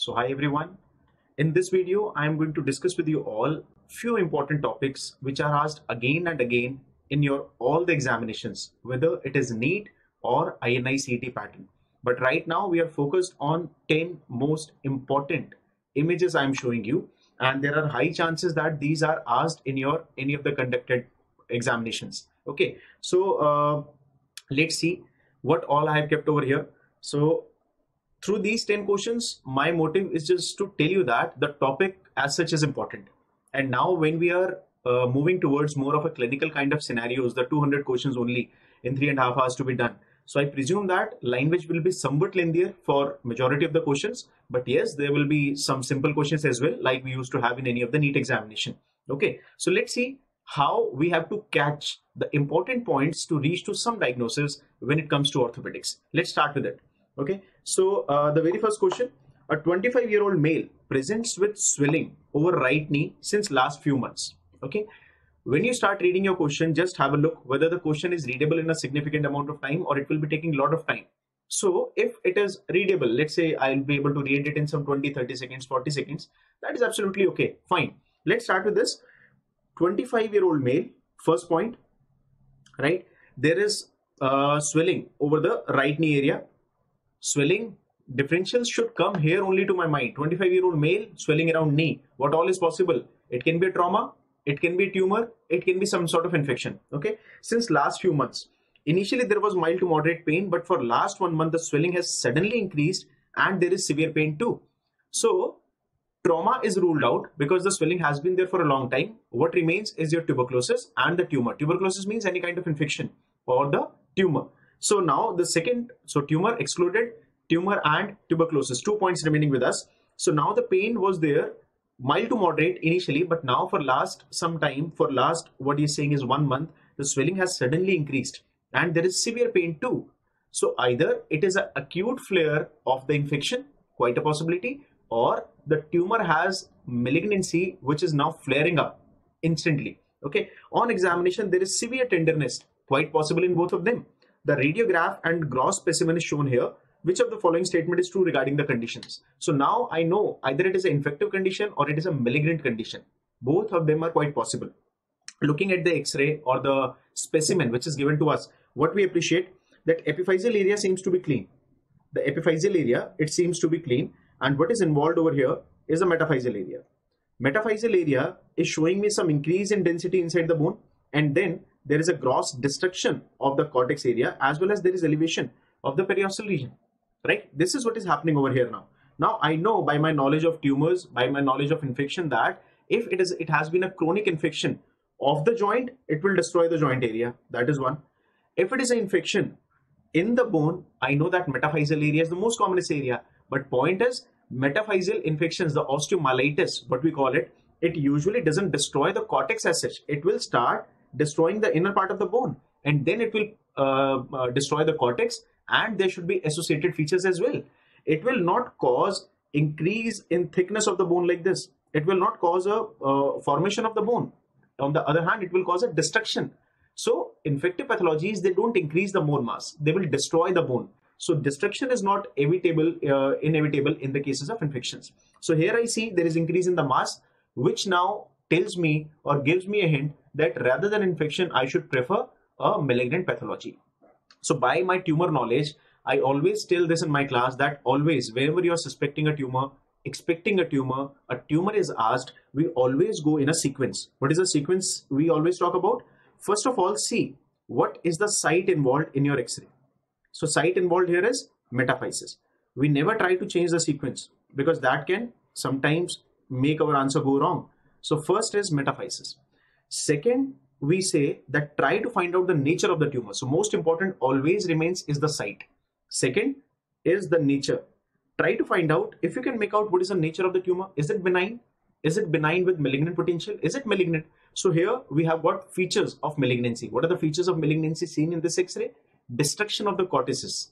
So hi everyone. In this video, I am going to discuss with you all few important topics which are asked again and again in your all the examinations, whether it is NEET or INI CET pattern. But right now we are focused on 10 most important images I am showing you and there are high chances that these are asked in your any of the conducted examinations. Okay, so uh, let's see what all I have kept over here. So through these 10 questions, my motive is just to tell you that the topic as such is important. And now when we are uh, moving towards more of a clinical kind of scenarios, the 200 questions only in three and a half hours to be done. So I presume that language will be somewhat lengthier for majority of the questions, but yes, there will be some simple questions as well, like we used to have in any of the NEET examination. Okay, so let's see how we have to catch the important points to reach to some diagnosis when it comes to orthopedics. Let's start with it. Okay, so uh, the very first question, a 25 year old male presents with swelling over right knee since last few months. Okay, when you start reading your question, just have a look whether the question is readable in a significant amount of time or it will be taking a lot of time. So if it is readable, let's say I'll be able to read it in some 20, 30 seconds, 40 seconds, that is absolutely okay. Fine. Let's start with this. 25 year old male, first point, right? There is uh, swelling over the right knee area swelling differentials should come here only to my mind. 25 year old male swelling around knee. What all is possible? It can be a trauma it can be a tumor it can be some sort of infection. Okay? Since last few months initially there was mild to moderate pain but for last one month the swelling has suddenly increased and there is severe pain too. So trauma is ruled out because the swelling has been there for a long time. What remains is your tuberculosis and the tumor. Tuberculosis means any kind of infection or the tumor so now the second, so tumor excluded, tumor and tuberculosis, two points remaining with us. So now the pain was there, mild to moderate initially, but now for last some time, for last what he's saying is one month, the swelling has suddenly increased and there is severe pain too. So either it is an acute flare of the infection, quite a possibility, or the tumor has malignancy which is now flaring up instantly. Okay, on examination there is severe tenderness, quite possible in both of them. The radiograph and gross specimen is shown here. Which of the following statement is true regarding the conditions? So now I know either it is an infective condition or it is a malignant condition. Both of them are quite possible. Looking at the x-ray or the specimen which is given to us, what we appreciate that epiphyseal area seems to be clean. The epiphyseal area, it seems to be clean. And what is involved over here is the metaphyseal area. Metaphyseal area is showing me some increase in density inside the bone and then there is a gross destruction of the cortex area as well as there is elevation of the periosteal region right? This is what is happening over here now. Now i know by my knowledge of tumors by my knowledge of infection that if it is it has been a chronic infection of the joint it will destroy the joint area. That is one. If it is an infection in the bone i know that metaphyseal area is the most commonest area. But point is metaphyseal infections the osteomyelitis what we call it it usually doesn't destroy the cortex as such. It will start destroying the inner part of the bone. And then it will uh, uh, destroy the cortex and there should be associated features as well. It will not cause increase in thickness of the bone like this. It will not cause a uh, formation of the bone. On the other hand it will cause a destruction. So infective pathologies they don't increase the bone mass. They will destroy the bone. So destruction is not inevitable uh, inevitable in the cases of infections. So here i see there is increase in the mass which now tells me or gives me a hint that rather than infection, I should prefer a malignant pathology. So by my tumor knowledge, I always tell this in my class that always, whenever you're suspecting a tumor, expecting a tumor, a tumor is asked, we always go in a sequence. What is the sequence we always talk about? First of all, see what is the site involved in your X-ray. So site involved here is metaphysis. We never try to change the sequence because that can sometimes make our answer go wrong. So first is metaphysis. Second, we say that try to find out the nature of the tumor. So most important always remains is the site. Second is the nature. Try to find out if you can make out what is the nature of the tumor. Is it benign? Is it benign with malignant potential? Is it malignant? So here we have got features of malignancy. What are the features of malignancy seen in this X-ray? Destruction of the cortices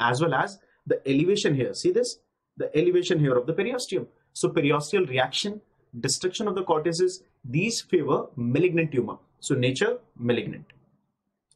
as well as the elevation here. See this? The elevation here of the periosteum. So periosteal reaction destruction of the cortices, these favor malignant tumor. So nature, malignant.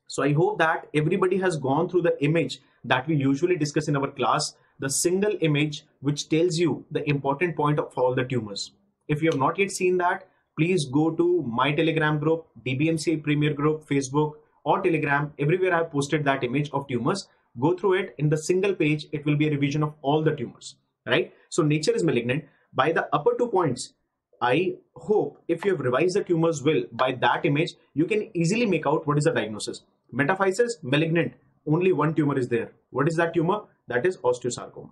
So I hope that everybody has gone through the image that we usually discuss in our class, the single image which tells you the important point of all the tumors. If you have not yet seen that, please go to my telegram group, DBMC Premier group, Facebook or Telegram. Everywhere I have posted that image of tumors. Go through it in the single page. It will be a revision of all the tumors, right? So nature is malignant. By the upper two points, I hope if you have revised the tumors will by that image, you can easily make out what is the diagnosis. Metaphysis, malignant, only one tumor is there. What is that tumor? That is osteosarcoma.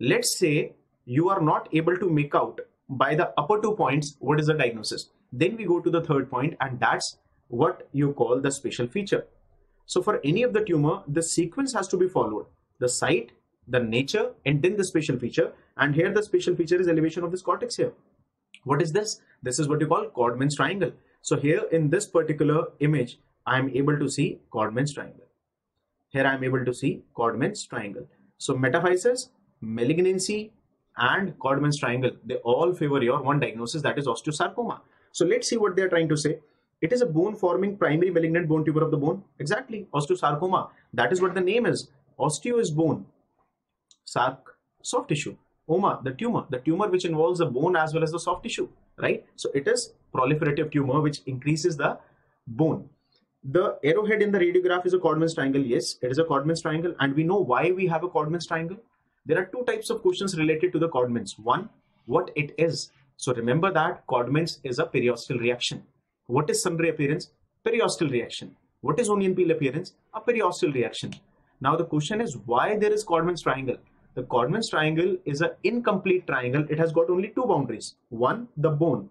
Let's say you are not able to make out by the upper two points what is the diagnosis. Then we go to the third point and that's what you call the special feature. So for any of the tumor, the sequence has to be followed. The site, the nature, and then the special feature. And here the special feature is elevation of this cortex here. What is this? This is what you call Codman's triangle. So here in this particular image, I am able to see Codman's triangle. Here I am able to see Codman's triangle. So metaphysis, malignancy, and Codman's triangle, they all favor your one diagnosis that is osteosarcoma. So let's see what they are trying to say. It is a bone forming primary malignant bone tumor of the bone. Exactly, osteosarcoma. That is what the name is. Osteo is bone, sarc, soft tissue. Oma, the tumor, the tumor which involves the bone as well as the soft tissue, right? So it is proliferative tumor which increases the bone. The arrowhead in the radiograph is a Codman's triangle. Yes, it is a Codman's triangle. And we know why we have a Codman's triangle. There are two types of questions related to the Codman's. One, what it is. So remember that Codman's is a periosteal reaction. What is sunray appearance? Periosteal reaction. What is onion peel appearance? A periosteal reaction. Now the question is why there is Codman's triangle. The Codman's triangle is an incomplete triangle. It has got only two boundaries. One, the bone.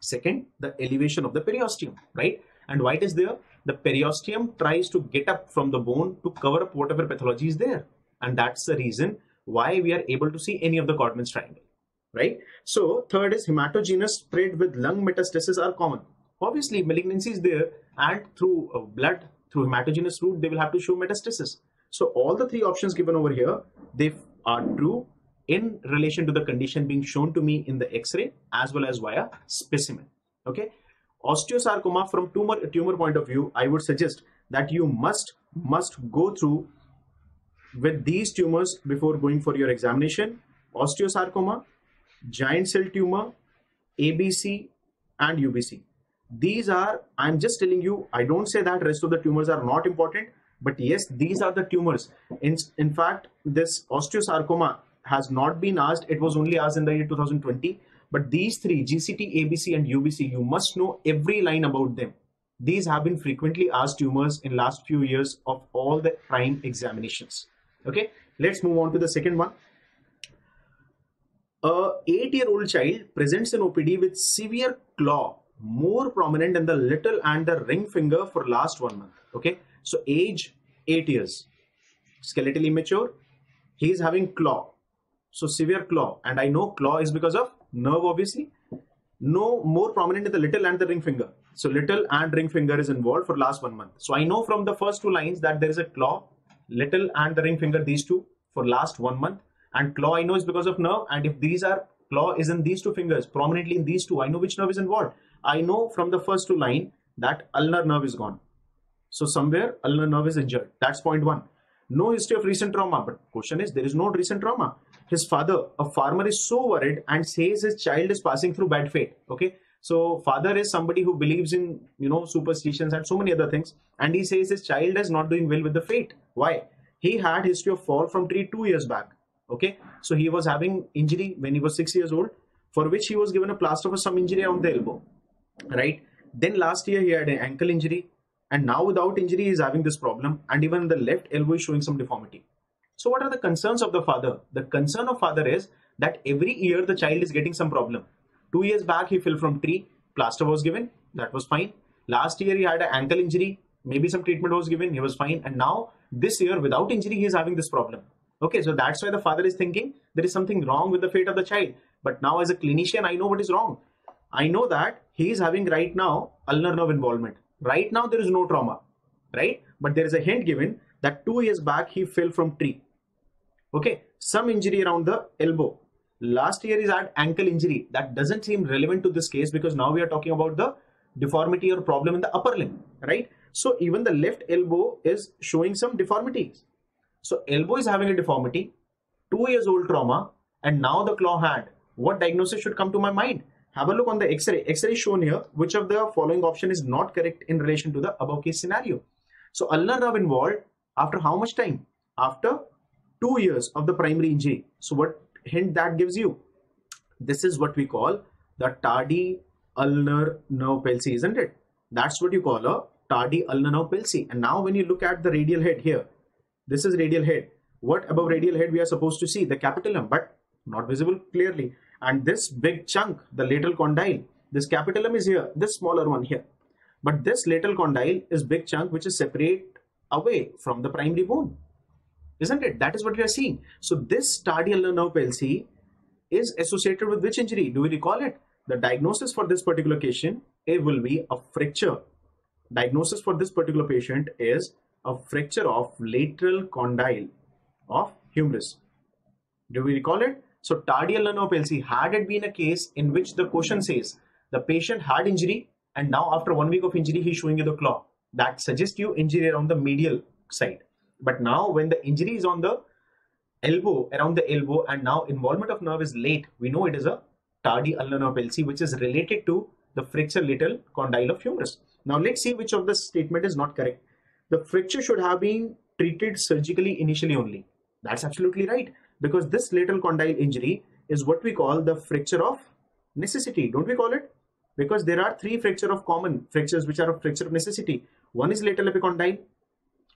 Second, the elevation of the periosteum, right? And why it is there? The periosteum tries to get up from the bone to cover up whatever pathology is there. And that's the reason why we are able to see any of the Codman's triangle, right? So third is hematogenous spread with lung metastasis are common. Obviously, malignancy is there and through uh, blood, through hematogenous route, they will have to show metastasis. So all the three options given over here, they are true in relation to the condition being shown to me in the x-ray as well as via specimen. Okay? Osteosarcoma from tumor tumor point of view i would suggest that you must must go through with these tumors before going for your examination. Osteosarcoma giant cell tumor abc and ubc these are i'm just telling you i don't say that rest of the tumors are not important but yes these are the tumors in in fact this osteosarcoma has not been asked it was only asked in the year 2020 but these three, GCT, ABC, and UBC, you must know every line about them. These have been frequently asked tumors in last few years of all the prime examinations. Okay, let's move on to the second one. A eight-year-old child presents an OPD with severe claw, more prominent in the little and the ring finger for last one month. Okay, so age eight years, skeletal immature. He is having claw, so severe claw, and I know claw is because of nerve obviously. No more prominent in the little and the ring finger. So little and ring finger is involved for last one month. So i know from the first two lines that there is a claw little and the ring finger these two for last one month. And claw i know is because of nerve. And if these are claw is in these two fingers prominently in these two i know which nerve is involved. I know from the first two line that ulnar nerve is gone so somewhere ulnar nerve is injured that's point one no history of recent trauma but question is there is no recent trauma his father, a farmer, is so worried and says his child is passing through bad fate. Okay. So father is somebody who believes in, you know, superstitions and so many other things. And he says his child is not doing well with the fate. Why? He had history of fall from tree two years back. Okay. So he was having injury when he was six years old, for which he was given a plaster for some injury on the elbow. Right. Then last year he had an ankle injury. And now without injury, he is having this problem. And even the left elbow is showing some deformity. So what are the concerns of the father? The concern of father is that every year the child is getting some problem. Two years back he fell from tree, plaster was given, that was fine. Last year he had an ankle injury, maybe some treatment was given, he was fine. And now this year without injury he is having this problem. Okay, so that's why the father is thinking there is something wrong with the fate of the child. But now as a clinician I know what is wrong. I know that he is having right now ulnar nerve involvement. Right now there is no trauma, right? But there is a hint given that two years back he fell from tree okay some injury around the elbow last year is had ankle injury that doesn't seem relevant to this case because now we are talking about the deformity or problem in the upper limb right So even the left elbow is showing some deformities. So elbow is having a deformity, two years old trauma, and now the claw hand. What diagnosis should come to my mind? Have a look on the X-ray. X-ray shown here. Which of the following option is not correct in relation to the above case scenario? So ulnar nerve involved after how much time? After two years of the primary injury. So what hint that gives you? This is what we call the tardy ulnar nerve palsy, isn't it? That's what you call a tardy ulnar nerve palsy. And now when you look at the radial head here, this is radial head. What above radial head we are supposed to see? The capitulum, but not visible clearly. And this big chunk, the lateral condyle, this capitulum is here, this smaller one here. But this lateral condyle is big chunk which is separate away from the primary bone. Isn't it? That is what we are seeing. So this tardial nerve palsy is associated with which injury? Do we recall it? The diagnosis for this particular patient, it will be a fracture. Diagnosis for this particular patient is a fracture of lateral condyle of humerus. Do we recall it? So nerve palsy, had it been a case in which the question says the patient had injury and now after one week of injury he's showing you the claw, that suggests you injury around the medial side. But now when the injury is on the elbow, around the elbow and now involvement of nerve is late, we know it is a nerve palsy which is related to the fracture lateral condyle of humerus. Now let's see which of the statement is not correct. The fracture should have been treated surgically initially only. That's absolutely right because this lateral condyle injury is what we call the fracture of necessity, don't we call it? Because there are three fracture of common fractures which are of fracture of necessity. One is lateral epicondyle,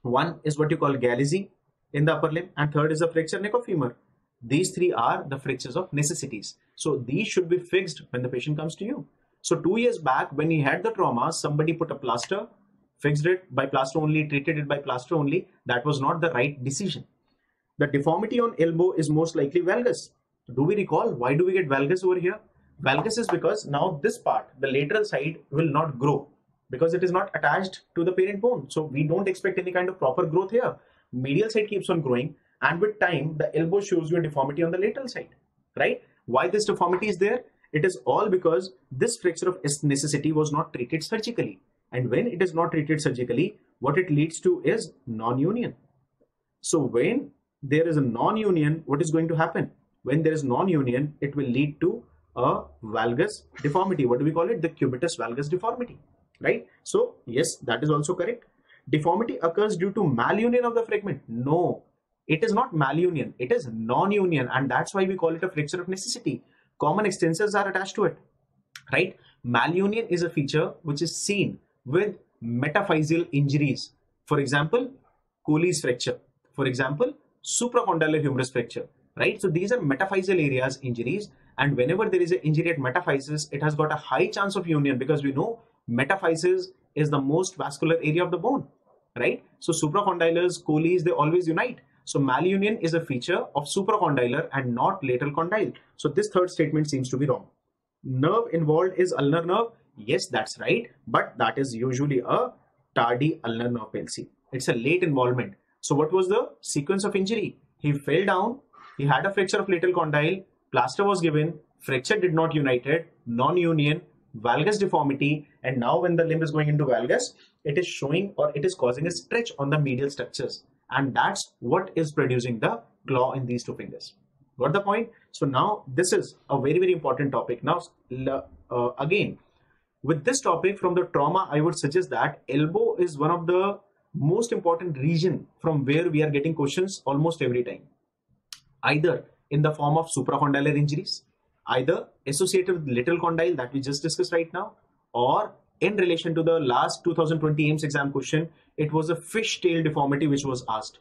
one is what you call Galeazzi in the upper limb, and third is a fracture neck of femur. These three are the fractures of necessities. So these should be fixed when the patient comes to you. So two years back, when he had the trauma, somebody put a plaster, fixed it by plaster only, treated it by plaster only. That was not the right decision. The deformity on elbow is most likely valgus. Do we recall why do we get valgus over here? Valgus is because now this part, the lateral side will not grow because it is not attached to the parent bone. So we don't expect any kind of proper growth here. Medial side keeps on growing and with time, the elbow shows you a deformity on the lateral side, right? Why this deformity is there? It is all because this fracture of necessity was not treated surgically. And when it is not treated surgically, what it leads to is non-union. So when there is a non-union, what is going to happen? When there is non-union, it will lead to a valgus deformity. What do we call it? The cubitus valgus deformity, right? So yes, that is also correct. Deformity occurs due to malunion of the fragment. No, it is not malunion. It is non-union, and that's why we call it a fracture of necessity. Common extensors are attached to it, right? Malunion is a feature which is seen with metaphyseal injuries. For example, Colles fracture. For example, supracondylar humerus fracture, right? So these are metaphyseal areas injuries and whenever there is an injury at metaphysis, it has got a high chance of union because we know metaphysis is the most vascular area of the bone, right? So supracondylars, Colles, they always unite. So malunion is a feature of supracondylar and not lateral condyle. So this third statement seems to be wrong. Nerve involved is ulnar nerve. Yes, that's right. But that is usually a tardy ulnar nerve palsy. It's a late involvement. So what was the sequence of injury? He fell down. He had a fracture of lateral condyle. Plaster was given. Fracture did not united. Non-union. Valgus deformity. And now when the limb is going into valgus, it is showing or it is causing a stretch on the medial structures. And that's what is producing the claw in these two fingers. Got the point? So now this is a very, very important topic. Now, uh, again, with this topic from the trauma, I would suggest that elbow is one of the most important region from where we are getting questions almost every time. Either in the form of supracondylar injuries, either associated with lateral condyle that we just discussed right now, or in relation to the last 2020 AIIMS exam question, it was a fishtail deformity which was asked.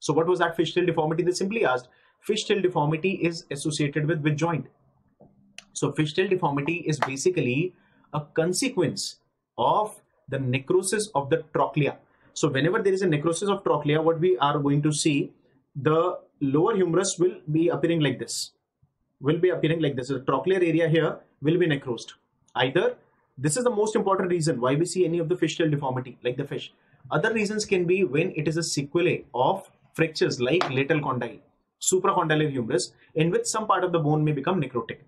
So what was that fishtail deformity? They simply asked, fishtail deformity is associated with which joint? So fishtail deformity is basically a consequence of the necrosis of the trochlea. So whenever there is a necrosis of trochlea, what we are going to see, the lower humerus will be appearing like this. Will be appearing like this. The trochlear area here will be necrosed. Either this is the most important reason why we see any of the fishtail deformity, like the fish. Other reasons can be when it is a sequelae of fractures like lateral condyle, supracondylar humerus, in which some part of the bone may become necrotic,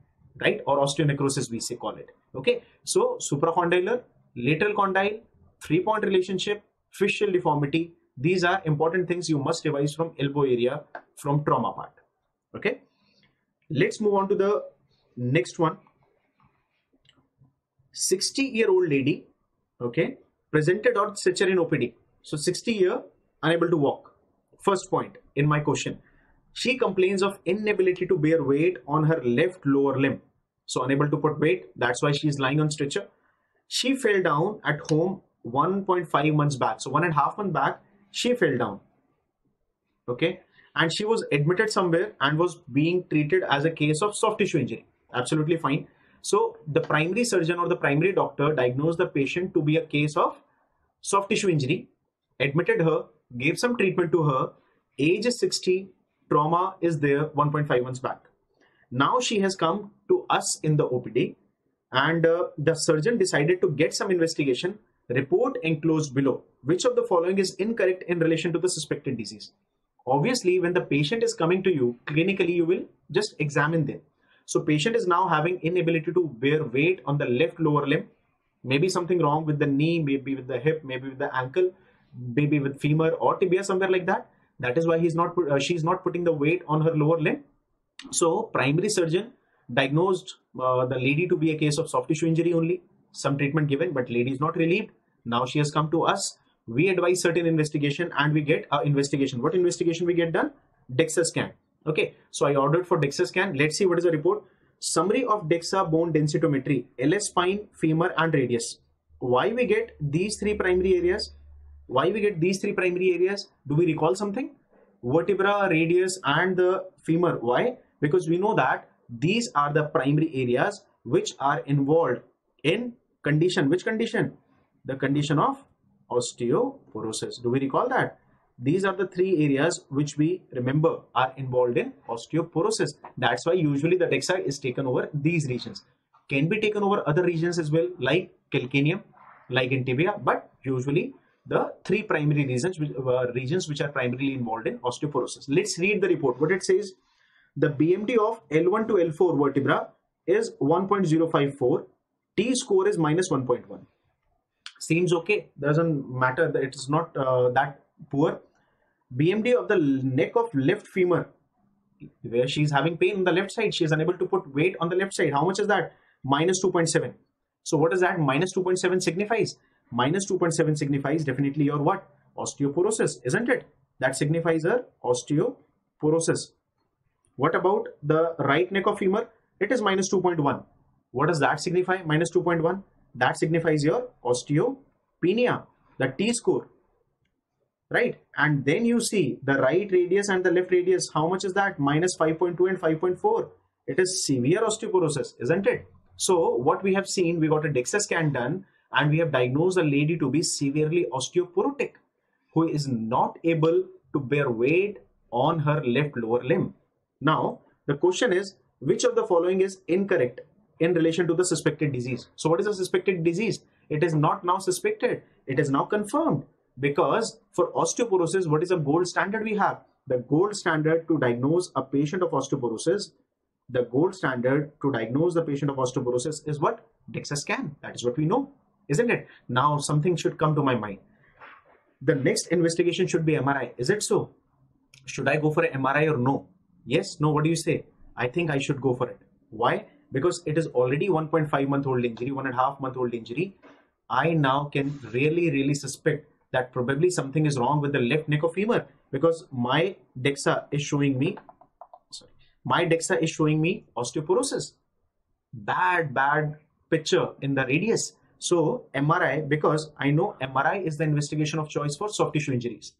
right? Or osteonecrosis, we say call it. Okay, so supracondylar, lateral condyle, three point relationship, physeal deformity. These are important things you must revise from elbow area from trauma part. Okay. Let's move on to the next one. 60 year old lady, okay, presented on stretcher in OPD. So 60 year, unable to walk. First point in my question. She complains of inability to bear weight on her left lower limb. So unable to put weight. That's why she's lying on stretcher. She fell down at home 1.5 months back. So one and a half month back, she fell down. Okay. And she was admitted somewhere and was being treated as a case of soft tissue injury. Absolutely fine. So the primary surgeon or the primary doctor diagnosed the patient to be a case of soft tissue injury, admitted her, gave some treatment to her, age is 60, trauma is there 1.5 months back. Now she has come to us in the OPD and uh, the surgeon decided to get some investigation report enclosed below. Which of the following is incorrect in relation to the suspected disease? Obviously, when the patient is coming to you, clinically you will just examine them. So patient is now having inability to bear weight on the left lower limb. Maybe something wrong with the knee, maybe with the hip, maybe with the ankle, maybe with femur or tibia, somewhere like that. That is why he's not uh, she's not putting the weight on her lower limb. So primary surgeon diagnosed uh, the lady to be a case of soft tissue injury only. Some treatment given, but lady is not relieved. Now she has come to us. We advise certain investigation and we get our investigation. What investigation we get done? DEXA scan. Okay, so I ordered for DEXA scan. Let's see what is the report. Summary of DEXA bone densitometry, LS spine, femur and radius. Why we get these three primary areas? Why we get these three primary areas? Do we recall something? Vertebra, radius and the femur. Why? Because we know that these are the primary areas which are involved in condition. Which condition? The condition of osteoporosis. Do we recall that? These are the three areas which we remember are involved in osteoporosis. That's why usually the DEXA is taken over these regions. Can be taken over other regions as well, like calcaneum, like in tibia, but usually the three primary reasons, uh, regions which are primarily involved in osteoporosis. Let's read the report. What it says, the BMD of L1 to L4 vertebra is 1.054. T score is minus 1.1. Seems okay. Doesn't matter. It is not uh, that poor. BMD of the neck of left femur, where she is having pain on the left side. She is unable to put weight on the left side. How much is that? Minus 2.7. So what does that minus 2.7 signifies? Minus 2.7 signifies definitely your what? Osteoporosis, isn't it? That signifies her osteoporosis. What about the right neck of femur? It is minus 2.1. What does that signify? Minus 2.1. That signifies your osteopenia, the T score. Right? And then you see the right radius and the left radius. How much is that? Minus 5.2 and 5.4. It is severe osteoporosis, isn't it? So what we have seen, we got a DEXA scan done and we have diagnosed a lady to be severely osteoporotic who is not able to bear weight on her left lower limb. Now, the question is, which of the following is incorrect in relation to the suspected disease? So what is a suspected disease? It is not now suspected. It is now confirmed because for osteoporosis, what is a gold standard we have? The gold standard to diagnose a patient of osteoporosis, the gold standard to diagnose the patient of osteoporosis is what? DEXA scan. That is what we know, isn't it? Now something should come to my mind. The next investigation should be MRI. Is it so? Should I go for an MRI or no? Yes, no, what do you say? I think I should go for it. Why? Because it is already 1.5 month old injury, one and a half month old injury. I now can really, really suspect that probably something is wrong with the left neck of femur because my DEXA is showing me, sorry, my DEXA is showing me osteoporosis. Bad, bad picture in the radius. So MRI, because I know MRI is the investigation of choice for soft tissue injuries.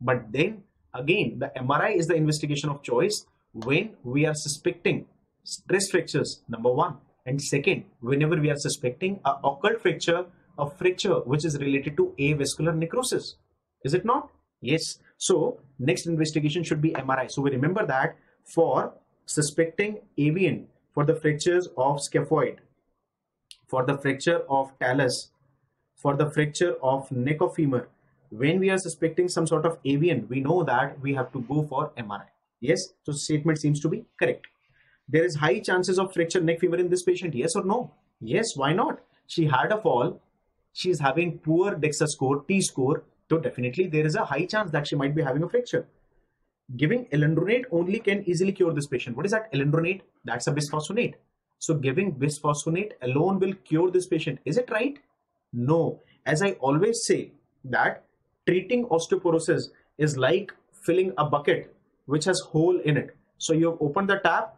But then again, the MRI is the investigation of choice when we are suspecting stress fractures, number one. And second, whenever we are suspecting a occult fracture, a fracture which is related to avascular necrosis. Is it not? Yes. So next investigation should be MRI. So we remember that for suspecting AVN, for the fractures of scaphoid, for the fracture of talus, for the fracture of neck of femur, when we are suspecting some sort of AVN, we know that we have to go for MRI. Yes, so statement seems to be correct. There is high chances of fracture neck femur in this patient. Yes or no? Yes, why not? She had a fall she is having poor DEXA score, T score, so definitely there is a high chance that she might be having a fracture. Giving alendronate only can easily cure this patient. What is that alendronate? That's a bisphosphonate. So giving bisphosphonate alone will cure this patient. Is it right? No. As I always say that treating osteoporosis is like filling a bucket which has hole in it. So you have opened the tap,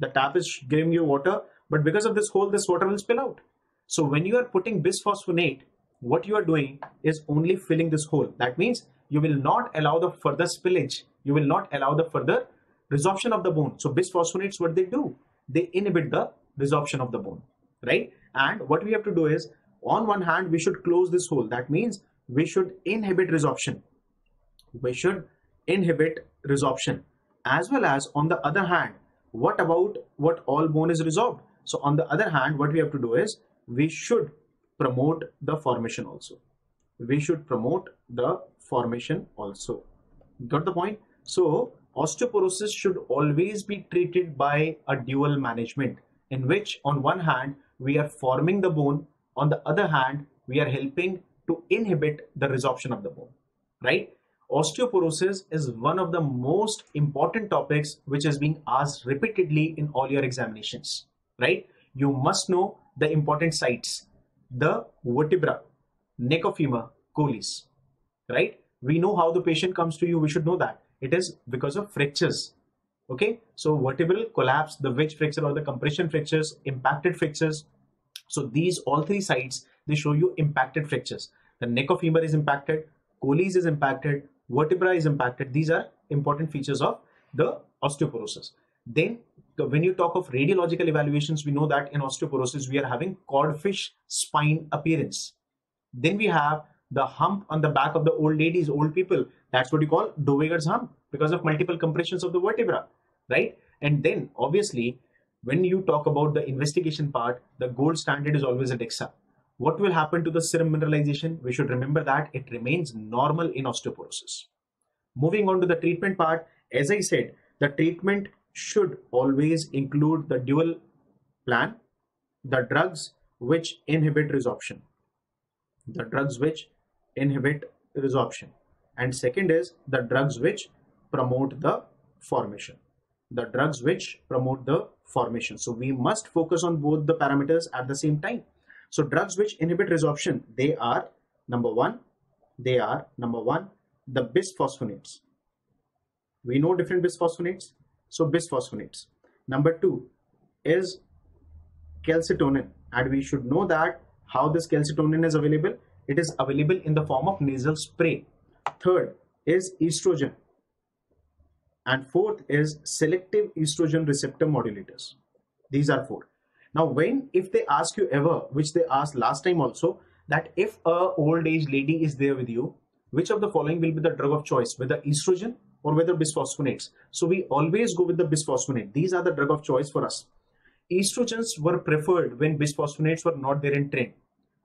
the tap is giving you water, but because of this hole, this water will spill out. So when you are putting bisphosphonate, what you are doing is only filling this hole. That means you will not allow the further spillage. You will not allow the further resorption of the bone. So bisphosphonates, what they do? They inhibit the resorption of the bone, right? And what we have to do is, on one hand, we should close this hole. That means we should inhibit resorption. We should inhibit resorption. As well as, on the other hand, what about what all bone is resorbed? So on the other hand, what we have to do is we should promote the formation also. We should promote the formation also. Got the point? So osteoporosis should always be treated by a dual management in which on one hand we are forming the bone, on the other hand we are helping to inhibit the resorption of the bone, right? Osteoporosis is one of the most important topics which is being asked repeatedly in all your examinations, right? You must know the important sites, the vertebra, neck of femur, Colles, right? We know how the patient comes to you. We should know that it is because of fractures. Okay, so vertebral collapse, the wedge fracture or the compression fractures, impacted fractures. So these all three sites they show you impacted fractures. The neck of femur is impacted, Colles is impacted, vertebra is impacted. These are important features of the osteoporosis. Then when you talk of radiological evaluations, we know that in osteoporosis, we are having codfish spine appearance. Then we have the hump on the back of the old ladies, old people. That's what you call Dowager's hump because of multiple compressions of the vertebra, right? And then obviously, when you talk about the investigation part, the gold standard is always a DEXA. What will happen to the serum mineralization? We should remember that it remains normal in osteoporosis. Moving on to the treatment part, as I said, the treatment should always include the dual plan, the drugs which inhibit resorption, the drugs which inhibit resorption, and second is the drugs which promote the formation, the drugs which promote the formation. So we must focus on both the parameters at the same time. So drugs which inhibit resorption, they are number one, they are number one, the bisphosphonates. We know different bisphosphonates so bisphosphonates. Number two is calcitonin and we should know that how this calcitonin is available. It is available in the form of nasal spray. Third is estrogen and fourth is selective estrogen receptor modulators. These are four. Now when if they ask you ever, which they asked last time also, that if a old age lady is there with you, which of the following will be the drug of choice, whether estrogen or whether bisphosphonates. So we always go with the bisphosphonate. These are the drug of choice for us. Estrogens were preferred when bisphosphonates were not there in trend.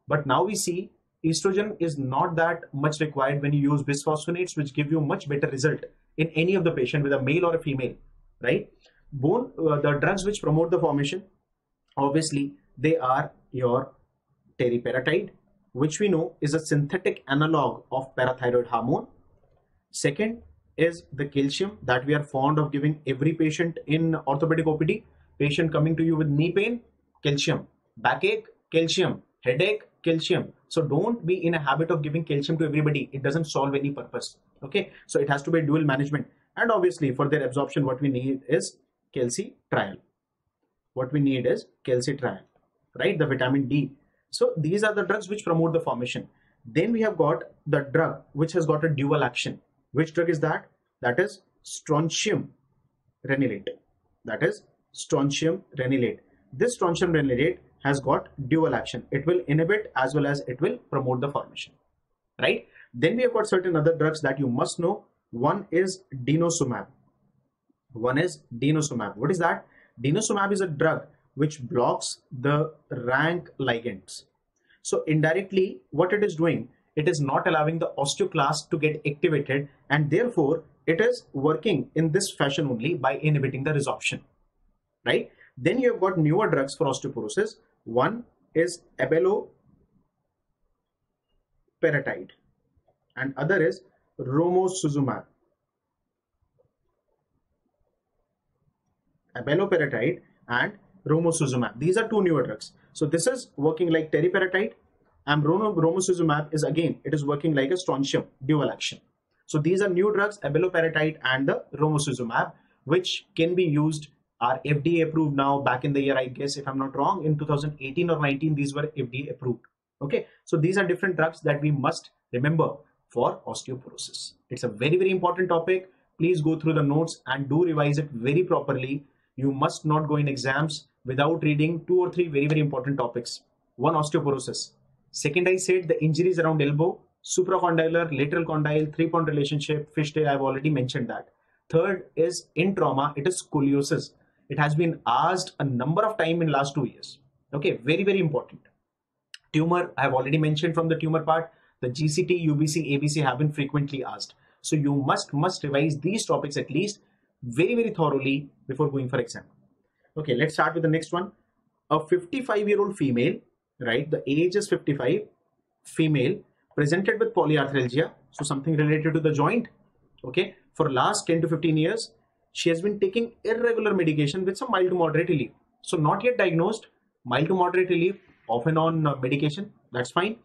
But now we see estrogen is not that much required when you use bisphosphonates, which give you much better result in any of the patient, with a male or a female, right? Bone, uh, the drugs which promote the formation, obviously they are your teriparatide, which we know is a synthetic analog of parathyroid hormone. Second, is the calcium that we are fond of giving every patient in orthopedic OPD. Patient coming to you with knee pain, calcium. Backache, calcium. Headache, calcium. So don't be in a habit of giving calcium to everybody. It doesn't solve any purpose. Okay. So it has to be dual management. And obviously for their absorption, what we need is calcitriol. What we need is calcitriol, right? The vitamin D. So these are the drugs which promote the formation. Then we have got the drug which has got a dual action. Which drug is that? That is strontium ranelate. That is strontium ranelate. This strontium ranelate has got dual action. It will inhibit as well as it will promote the formation. Right? Then we have got certain other drugs that you must know. One is denosumab. One is denosumab. What is that? Denosumab is a drug which blocks the rank ligands. So indirectly, what it is doing, it is not allowing the osteoclast to get activated and therefore it is working in this fashion only by inhibiting the resorption, right? Then you have got newer drugs for osteoporosis. One is abalo, abaloparatide and other is romosozumab. Abaloparatide and romosozumab. These are two newer drugs. So this is working like teriparatide and romosozumab is again, it is working like a strontium dual action. So these are new drugs, abaloparatide and the romosozumab, which can be used are FDA approved now back in the year, I guess, if I'm not wrong, in 2018 or 19, these were FDA approved. Okay, so these are different drugs that we must remember for osteoporosis. It's a very, very important topic. Please go through the notes and do revise it very properly. You must not go in exams without reading two or three very, very important topics. One, osteoporosis. Second, I said the injuries around elbow, supracondylar, lateral condyle, three-point relationship, fishtail, I've already mentioned that. Third is in trauma, it is scoliosis. It has been asked a number of times in last two years. Okay, very, very important. Tumor, I have already mentioned from the tumor part, the GCT, UBC, ABC have been frequently asked. So you must, must revise these topics at least very, very thoroughly before going for exam. Okay, let's start with the next one. A 55 year old female, right? The age is 55, female, presented with polyarthralgia. So something related to the joint. Okay, for last 10 to 15 years, she has been taking irregular medication with some mild to moderate relief. So not yet diagnosed, mild to moderate relief, often on uh, medication, that's fine.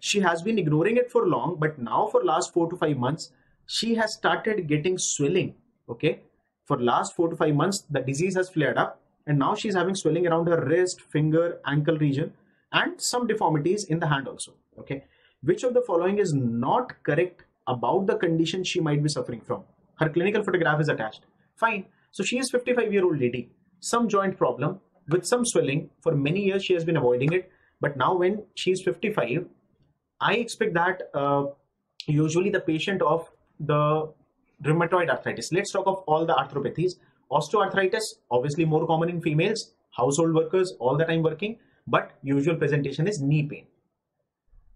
She has been ignoring it for long, but now for last four to five months, she has started getting swelling. Okay, for last four to five months, the disease has flared up, and now she's having swelling around her wrist, finger, ankle region, and some deformities in the hand also. Okay, which of the following is not correct about the condition she might be suffering from? Her clinical photograph is attached. Fine. So she is 55 year old lady, some joint problem with some swelling. For many years she has been avoiding it. But now when she is 55, I expect that uh, usually the patient of the rheumatoid arthritis. Let's talk of all the arthropathies. Osteoarthritis, obviously more common in females, household workers, all the time working, but usual presentation is knee pain.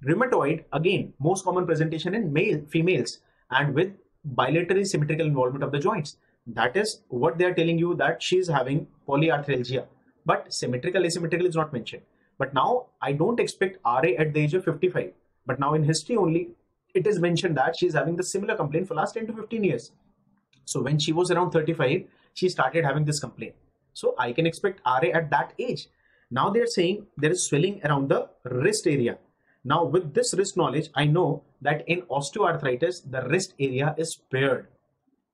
Rheumatoid, again, most common presentation in male females and with bilateral symmetrical involvement of the joints. That is what they are telling you that she is having polyarthralgia. But symmetrical asymmetrical is not mentioned. But now I don't expect RA at the age of 55. But now in history only, it is mentioned that she is having the similar complaint for last 10 to 15 years. So when she was around 35, she started having this complaint. So I can expect RA at that age. Now they're saying there is swelling around the wrist area. Now with this wrist knowledge, I know that in osteoarthritis, the wrist area is paired.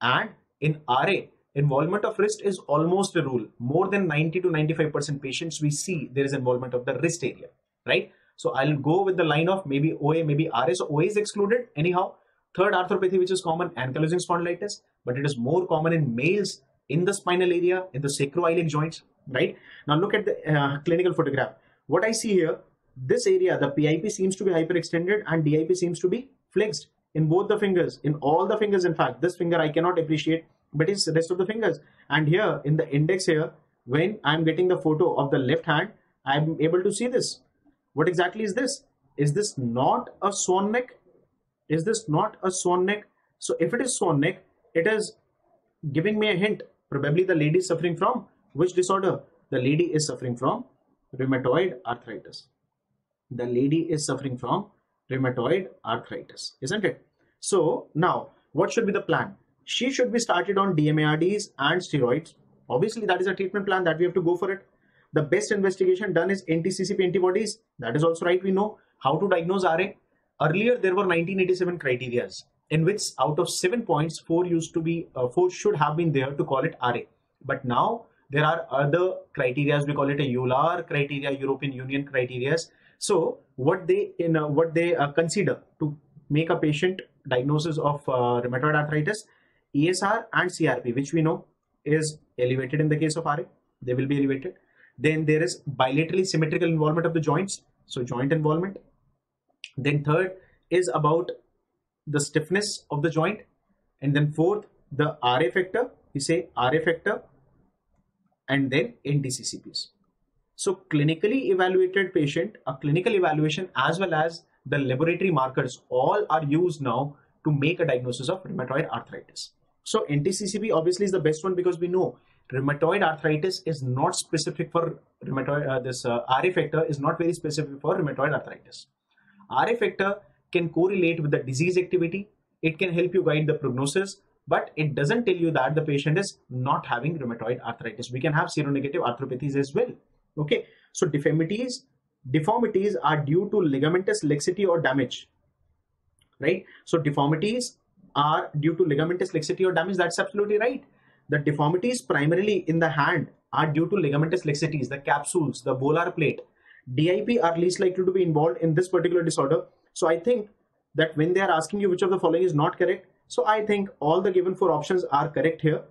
And in RA, involvement of wrist is almost a rule. More than 90 to 95% patients we see there is involvement of the wrist area, right? So I'll go with the line of maybe OA, maybe RA. So OA is excluded anyhow. Third arthropathy, which is common, ankylosing spondylitis, but it is more common in males in the spinal area, in the sacroiliac joints, right? Now look at the uh, clinical photograph. What I see here, this area, the PIP seems to be hyperextended and DIP seems to be flexed in both the fingers, in all the fingers. In fact, this finger I cannot appreciate, but it's the rest of the fingers. And here in the index here, when I'm getting the photo of the left hand, I'm able to see this. What exactly is this? Is this not a swan neck? Is this not a swan neck? So if it is swan neck, it is giving me a hint. Probably the lady is suffering from which disorder? The lady is suffering from rheumatoid arthritis. The lady is suffering from rheumatoid arthritis, isn't it? So now, what should be the plan? She should be started on DMARDs and steroids. Obviously, that is a treatment plan that we have to go for it. The best investigation done is anti-CCP antibodies. That is also right. We know how to diagnose RA. Earlier, there were 1987 criterias in which out of seven points, four used to be, uh, four should have been there to call it RA. But now there are other criterias. We call it a EULAR criteria, European Union criterias. So what they in uh, what they uh, consider to make a patient diagnosis of uh, rheumatoid arthritis, ESR and CRP, which we know is elevated in the case of RA, they will be elevated. Then there is bilaterally symmetrical involvement of the joints, so joint involvement. Then third is about the stiffness of the joint, and then fourth the RA factor. We say RA factor, and then anti-CCPs. So clinically evaluated patient, a clinical evaluation as well as the laboratory markers all are used now to make a diagnosis of rheumatoid arthritis. So anti-CCP obviously is the best one because we know rheumatoid arthritis is not specific for rheumatoid, uh, this uh, RA factor is not very specific for rheumatoid arthritis. RA factor can correlate with the disease activity. It can help you guide the prognosis, but it doesn't tell you that the patient is not having rheumatoid arthritis. We can have seronegative arthropathies as well. Okay, so deformities deformities are due to ligamentous laxity or damage. Right? So deformities are due to ligamentous laxity or damage. That's absolutely right. The deformities primarily in the hand are due to ligamentous laxities, the capsules, the volar plate. DIP are least likely to be involved in this particular disorder. So I think that when they are asking you which of the following is not correct, so I think all the given four options are correct here.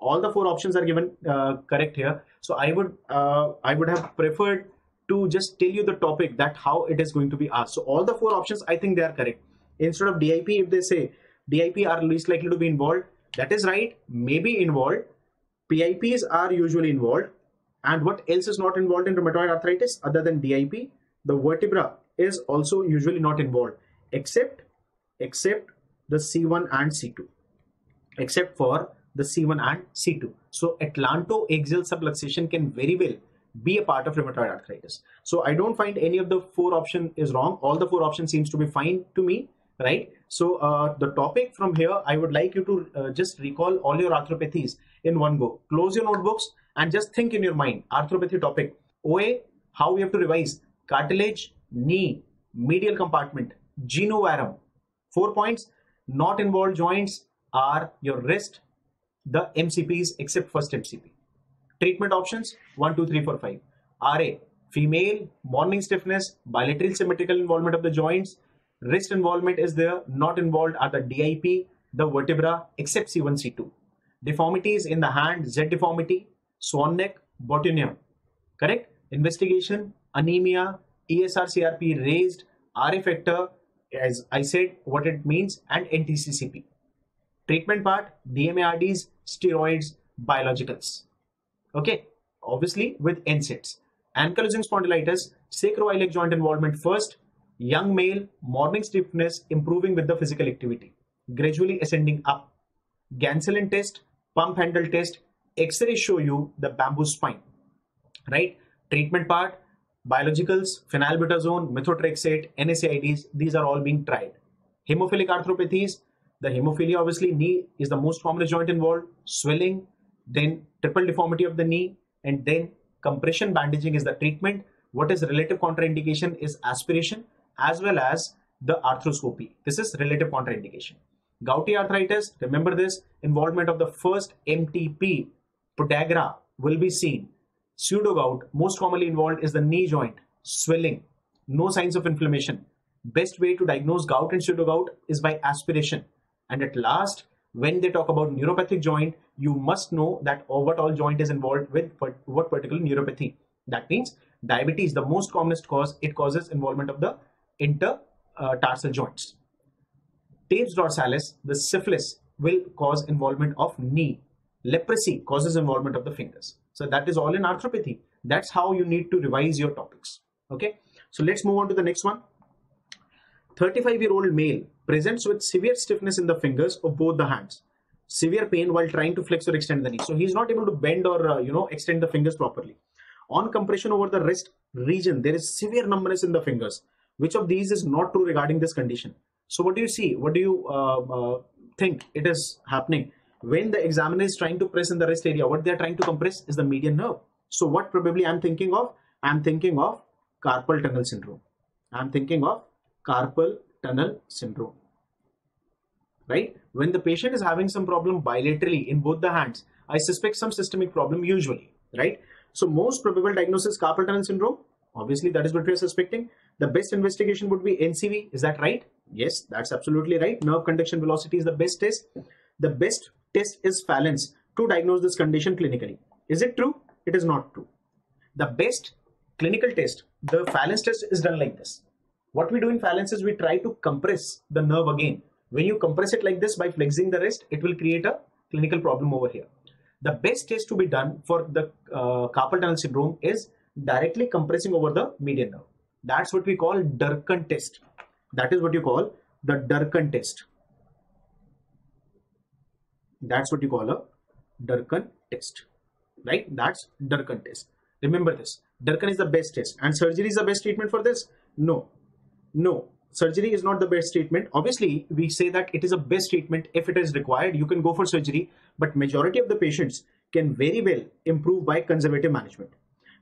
All the four options are given uh, correct here. So I would uh, I would have preferred to just tell you the topic that how it is going to be asked. So all the four options I think they are correct. Instead of DIP, if they say DIP are least likely to be involved, that is right, maybe involved. PIPs are usually involved. And what else is not involved in rheumatoid arthritis other than DIP? The vertebra is also usually not involved, except except the C1 and C2, except for the C1 and C2. So atlantoaxial subluxation can very well be a part of rheumatoid arthritis. So I don't find any of the four option is wrong. All the four options seems to be fine to me right? So uh, the topic from here, I would like you to uh, just recall all your arthropathies in one go. Close your notebooks and just think in your mind, arthropathy topic. OA, how we have to revise, cartilage, knee, medial compartment, genu varum. Four points, not involved joints are your wrist, the MCPs except first MCP. Treatment options, one, two, three, four, five. RA, female, morning stiffness, bilateral symmetrical involvement of the joints, Wrist involvement is there. Not involved are the DIP, the vertebra, except C1, C2. Deformities in the hand, Z deformity, swan neck, boutonniere. Correct? Investigation, anemia, ESR CRP raised, RA factor, as I said, what it means, and anti-CCP. Treatment part, DMARDs, steroids, biologicals. Okay, obviously with NSAIDs. Ankylosing spondylitis, sacroiliac joint involvement first, young male, morning stiffness improving with the physical activity, gradually ascending up. Gaenslen test, pump handle test, X-ray show you the bamboo spine, right? Treatment part, biologicals, phenylbutazone, methotrexate, NSAIDs, these are all being tried. Hemophilic arthropathies, the hemophilia obviously knee is the most common joint involved, swelling, then triple deformity of the knee, and then compression bandaging is the treatment. What is relative contraindication is aspiration as well as the arthroscopy. This is relative contraindication. Gouty arthritis, remember this, involvement of the first MTP, podagra, will be seen. Pseudogout, most commonly involved is the knee joint, swelling, no signs of inflammation. Best way to diagnose gout and pseudogout is by aspiration. And at last, when they talk about neuropathic joint, you must know that what all joint is involved with what particular neuropathy. That means diabetes, the most commonest cause, it causes involvement of the intertarsal joints. Tabes dorsalis, the syphilis will cause involvement of knee. Leprosy causes involvement of the fingers. So that is all in arthropathy. That's how you need to revise your topics. Okay. So let's move on to the next one. 35 year old male presents with severe stiffness in the fingers of both the hands. Severe pain while trying to flex or extend the knee. So he's not able to bend or, uh, you know, extend the fingers properly. On compression over the wrist region, there is severe numbness in the fingers. Which of these is not true regarding this condition? So what do you see? What do you uh, uh, think it is happening? When the examiner is trying to press in the wrist area, what they are trying to compress is the median nerve. So what probably I'm thinking of? I'm thinking of carpal tunnel syndrome. I'm thinking of carpal tunnel syndrome. Right? When the patient is having some problem bilaterally in both the hands, I suspect some systemic problem usually. Right? So most probable diagnosis carpal tunnel syndrome. Obviously, that is what we are suspecting. The best investigation would be NCV. Is that right? Yes, that's absolutely right. Nerve conduction velocity is the best test. The best test is Phalen's to diagnose this condition clinically. Is it true? It is not true. The best clinical test, the Phalen's test is done like this. What we do in Phalen's is we try to compress the nerve again. When you compress it like this by flexing the wrist, it will create a clinical problem over here. The best test to be done for the uh, carpal tunnel syndrome is directly compressing over the median nerve. That's what we call Durkan test. That is what you call the Durkan test. That's what you call a Durkan test. Right? That's Durkan test. Remember this. Durkan is the best test. And surgery is the best treatment for this? No. No. surgery is not the best treatment. Obviously, we say that it is a best treatment if it is required. You can go for surgery, but majority of the patients can very well improve by conservative management.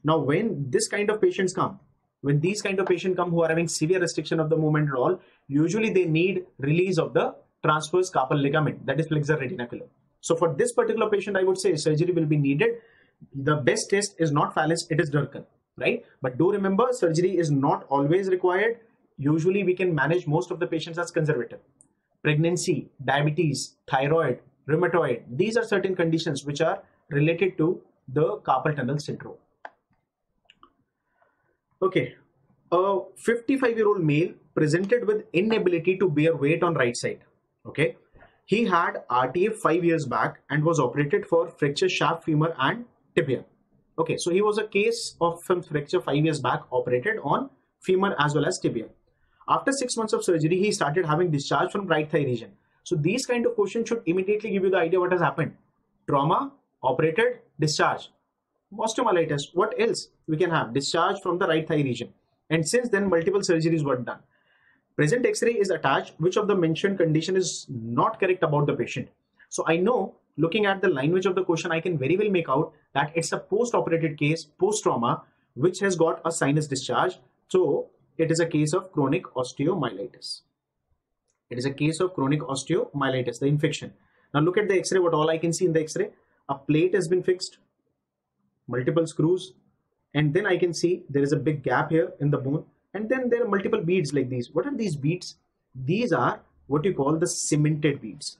Now, when this kind of patients come, when these kind of patients come who are having severe restriction of the movement at all, usually they need release of the transverse carpal ligament, that is flexor retinaculum. So for this particular patient, I would say surgery will be needed. The best test is not Phalen's, it is Durkan, right? But do remember, surgery is not always required. Usually we can manage most of the patients as conservative. Pregnancy, diabetes, thyroid, rheumatoid, these are certain conditions which are related to the carpal tunnel syndrome. Okay, a 55 year old male presented with inability to bear weight on right side. Okay, he had RTA five years back and was operated for fracture shaft femur and tibia. Okay, so he was a case of fracture five years back operated on femur as well as tibia. After six months of surgery, he started having discharge from right thigh region. So these kind of questions should immediately give you the idea what has happened. Trauma, operated, discharge osteomyelitis. What else we can have? Discharge from the right thigh region. And since then, multiple surgeries were done. Present X-ray is attached. Which of the mentioned condition is not correct about the patient? So I know, looking at the language of the question, I can very well make out that it's a post-operated case, post-trauma, which has got a sinus discharge. So it is a case of chronic osteomyelitis. It is a case of chronic osteomyelitis, the infection. Now look at the X-ray, what all I can see in the X-ray. A plate has been fixed, multiple screws and then I can see there is a big gap here in the bone and then there are multiple beads like these. What are these beads? These are what you call the cemented beads.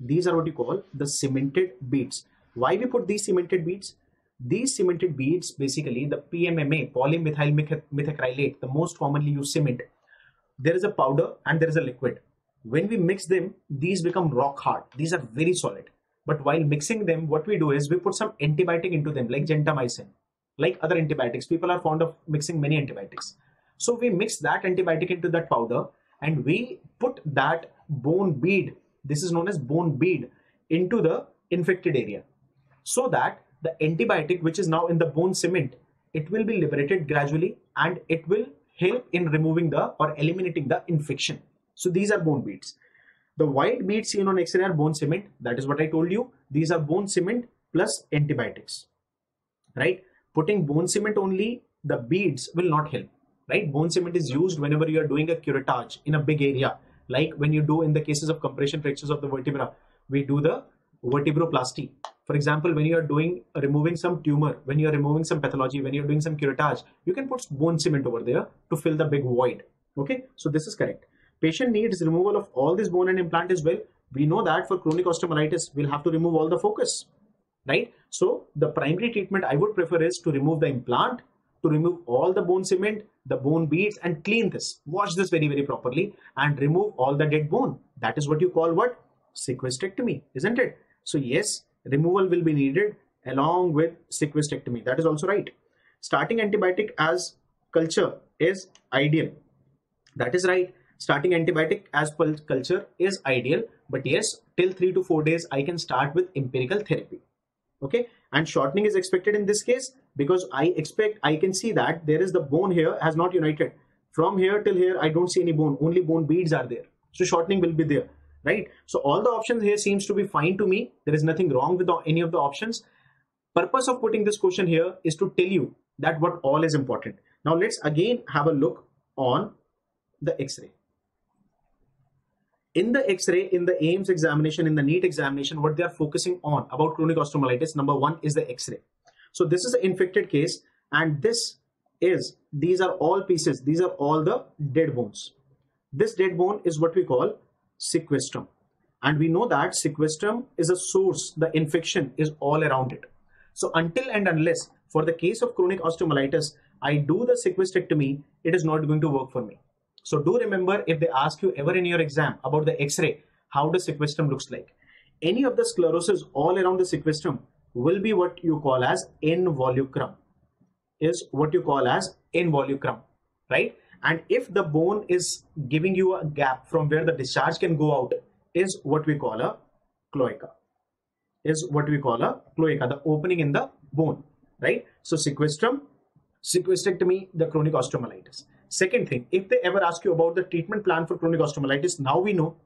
These are what you call the cemented beads. Why we put these cemented beads? These cemented beads, basically the PMMA, polymethyl methacrylate, the most commonly used cement. There is a powder and there is a liquid. When we mix them, these become rock hard. These are very solid. But while mixing them, what we do is we put some antibiotic into them, like gentamicin, like other antibiotics. People are fond of mixing many antibiotics. So we mix that antibiotic into that powder and we put that bone bead, this is known as bone bead, into the infected area. So that the antibiotic, which is now in the bone cement, it will be liberated gradually and it will help in removing the or eliminating the infection. So these are bone beads. The white beads seen on X-ray are bone cement. That is what I told you. These are bone cement plus antibiotics, right? Putting bone cement only, the beads will not help, right? Bone cement is used whenever you are doing a curettage in a big area, like when you do in the cases of compression fractures of the vertebra, we do the vertebroplasty. For example, when you are doing removing some tumor, when you are removing some pathology, when you're doing some curettage, you can put bone cement over there to fill the big void. Okay, so this is correct. Patient needs removal of all this bone and implant as well. We know that for chronic osteomyelitis, we'll have to remove all the focus, right? So the primary treatment I would prefer is to remove the implant, to remove all the bone cement, the bone beads and clean this. Wash this very, very properly and remove all the dead bone. That is what you call what? Sequestrectomy, isn't it? So yes, removal will be needed along with sequestrectomy. That is also right. Starting antibiotic as culture is ideal. That is right starting antibiotic as per culture is ideal but yes till 3 to 4 days i can start with empirical therapy. Okay? And shortening is expected in this case because i expect i can see that there is the bone here has not united. From here till here i don't see any bone. Only bone beads are there. So shortening will be there right? So all the options here seems to be fine to me. There is nothing wrong with any of the options. Purpose of putting this question here is to tell you that what all is important. Now let's again have a look on the x-ray in the x-ray in the AIIMS examination in the NEET examination what they are focusing on about chronic osteomyelitis number one is the x-ray. So this is an infected case and this is these are all pieces these are all the dead bones. This dead bone is what we call sequestrum. And we know that sequestrum is a source the infection is all around it. So until and unless for the case of chronic osteomyelitis i do the sequestrectomy it is not going to work for me so do remember if they ask you ever in your exam about the X-ray, how the sequestrum looks like. Any of the sclerosis all around the sequestrum will be what you call as involucrum. Is what you call as involucrum, right? And if the bone is giving you a gap from where the discharge can go out, is what we call a cloaca. Is what we call a cloaca, the opening in the bone, right? So sequestrum, sequestrectomy, the chronic osteomyelitis. Second thing, if they ever ask you about the treatment plan for chronic osteomyelitis, now we know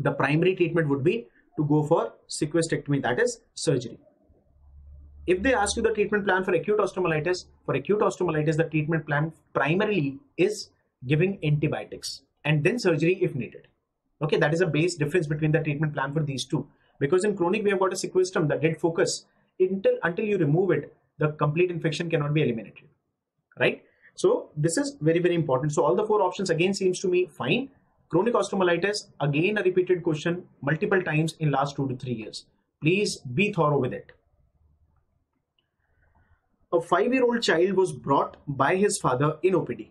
the primary treatment would be to go for sequestrectomy, that is surgery. If they ask you the treatment plan for acute osteomyelitis, for acute osteomyelitis, the treatment plan primarily is giving antibiotics and then surgery if needed. Okay, that is a base difference between the treatment plan for these two. Because in chronic, we have got a sequestrum, the dead focus. Until until you remove it, the complete infection cannot be eliminated. Right? So this is very, very important. So all the four options again seems to me fine. Chronic osteomyelitis, again a repeated question multiple times in last two to three years. Please be thorough with it. A five-year-old child was brought by his father in OPD.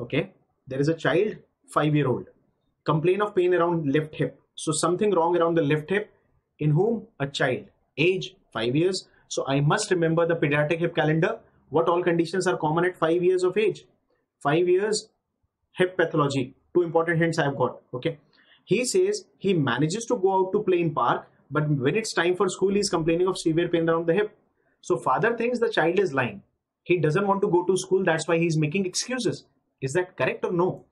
Okay, there is a child, five-year-old, complain of pain around left hip. So something wrong around the left hip in whom a child, age five years. So I must remember the pediatric hip calendar. What all conditions are common at five years of age? Five years hip pathology. Two important hints I've got. Okay. He says he manages to go out to play in park, but when it's time for school, he's complaining of severe pain around the hip. So father thinks the child is lying. He doesn't want to go to school. That's why he's making excuses. Is that correct or no?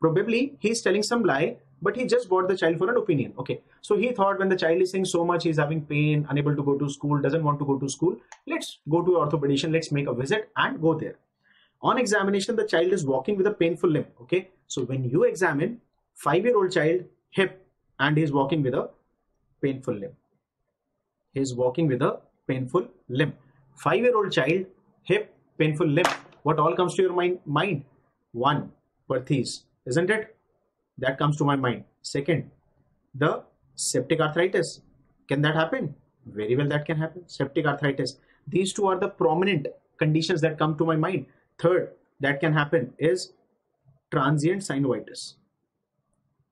Probably he's telling some lie but he just bought the child for an opinion. Okay. So he thought when the child is saying so much, he's having pain, unable to go to school, doesn't want to go to school, let's go to orthopedician, let's make a visit and go there. On examination, the child is walking with a painful limp. Okay. So when you examine five-year-old child hip and he's walking with a painful limp. He's walking with a painful limb. Five-year-old child hip painful limb. What all comes to your mind? Mind. One, Perthes, isn't it? That comes to my mind. Second the septic arthritis. Can that happen? Very well that can happen. Septic arthritis. These two are the prominent conditions that come to my mind. Third that can happen is transient synovitis.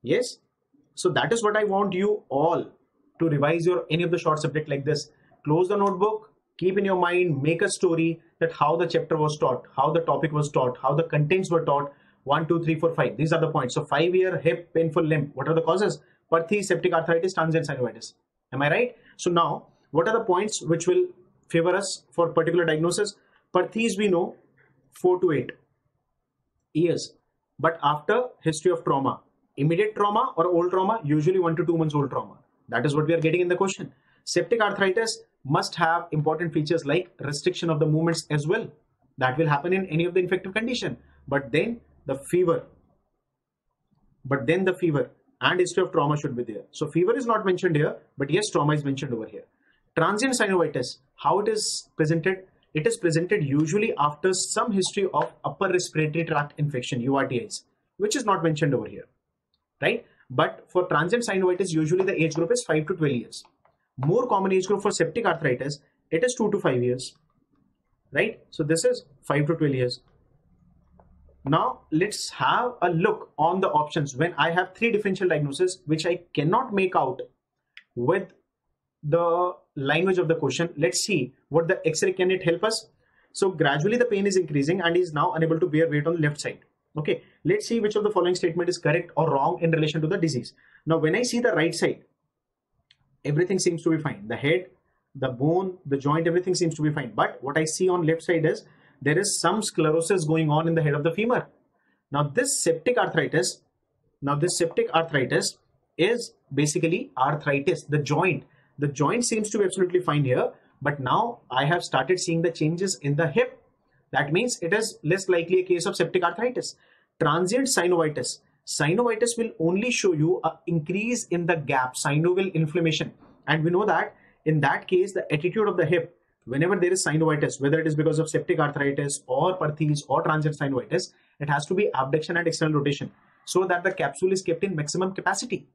Yes? So that is what i want you all to revise your any of the short subject like this. Close the notebook keep in your mind make a story that how the chapter was taught how the topic was taught how the contents were taught one, two, three, four, five. These are the points. So five year hip painful limb. What are the causes? Perthes, septic arthritis, transient synovitis. Am I right? So now, what are the points which will favor us for particular diagnosis? Perthes we know four to eight years. But after history of trauma, immediate trauma or old trauma, usually one to two months old trauma. That is what we are getting in the question. Septic arthritis must have important features like restriction of the movements as well. That will happen in any of the infective condition. But then the fever. But then the fever and history of trauma should be there. So fever is not mentioned here but yes trauma is mentioned over here. Transient synovitis how it is presented? It is presented usually after some history of upper respiratory tract infection URTIs which is not mentioned over here right? But for transient synovitis usually the age group is 5 to 12 years. More common age group for septic arthritis it is 2 to 5 years right? So this is 5 to 12 years now let's have a look on the options when I have three differential diagnoses which I cannot make out with the language of the question. Let's see what the X-ray can it help us. So gradually the pain is increasing and is now unable to bear weight on the left side. Okay, let's see which of the following statement is correct or wrong in relation to the disease. Now when I see the right side, everything seems to be fine. The head, the bone, the joint, everything seems to be fine. But what I see on left side is there is some sclerosis going on in the head of the femur. Now this septic arthritis, now this septic arthritis is basically arthritis, the joint. The joint seems to be absolutely fine here, but now I have started seeing the changes in the hip. That means it is less likely a case of septic arthritis. Transient synovitis. Synovitis will only show you an increase in the gap, synovial inflammation. And we know that in that case, the attitude of the hip whenever there is synovitis, whether it is because of septic arthritis or Perthes or transient synovitis, it has to be abduction and external rotation so that the capsule is kept in maximum capacity,